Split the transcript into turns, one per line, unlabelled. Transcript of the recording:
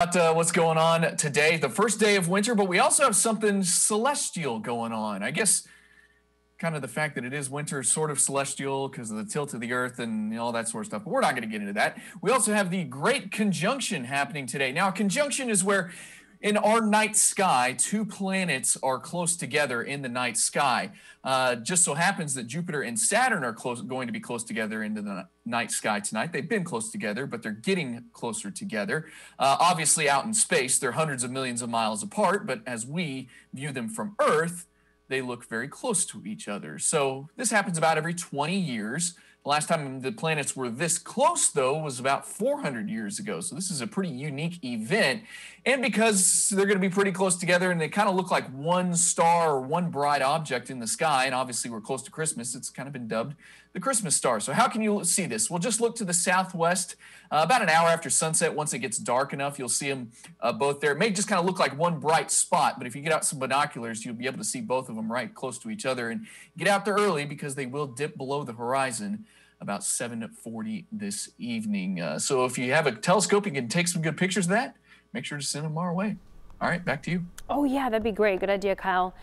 Uh, what's going on today, the first day of winter, but we also have something celestial going on. I guess kind of the fact that it is winter, sort of celestial because of the tilt of the earth and all that sort of stuff. But we're not going to get into that. We also have the Great Conjunction happening today. Now, conjunction is where in our night sky, two planets are close together in the night sky. Uh, just so happens that Jupiter and Saturn are close, going to be close together into the night sky tonight. They've been close together, but they're getting closer together. Uh, obviously, out in space, they're hundreds of millions of miles apart, but as we view them from Earth, they look very close to each other. So this happens about every 20 years. Last time the planets were this close, though, was about 400 years ago. So this is a pretty unique event. And because they're going to be pretty close together and they kind of look like one star or one bright object in the sky, and obviously we're close to Christmas, it's kind of been dubbed the Christmas star. So how can you see this? Well, just look to the southwest. Uh, about an hour after sunset, once it gets dark enough, you'll see them uh, both there. It may just kind of look like one bright spot, but if you get out some binoculars, you'll be able to see both of them right close to each other. And get out there early because they will dip below the horizon about 7:40 this evening. Uh, so if you have a telescope, you can take some good pictures of that. Make sure to send them our way. All right, back to you.
Oh yeah, that'd be great. Good idea, Kyle.